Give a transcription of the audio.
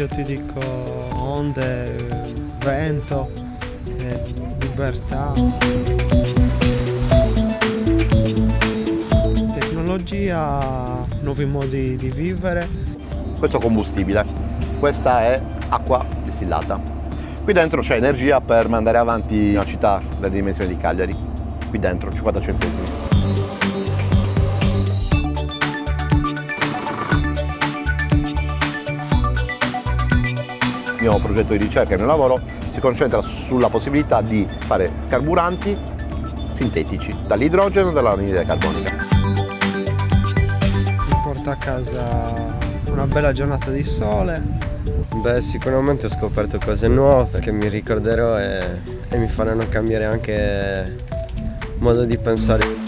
io ti dico onde, eh, vento, eh, libertà. Tecnologia, nuovi modi di vivere. Questo è combustibile, questa è acqua distillata. Qui dentro c'è energia per mandare avanti una città delle dimensioni di Cagliari. Qui dentro 50 centesimi. Il mio progetto di ricerca e il mio lavoro si concentra sulla possibilità di fare carburanti sintetici dall'idrogeno e dall'anidride carbonica. Porta a casa una bella giornata di sole. Beh, sicuramente ho scoperto cose nuove che mi ricorderò e, e mi faranno cambiare anche modo di pensare.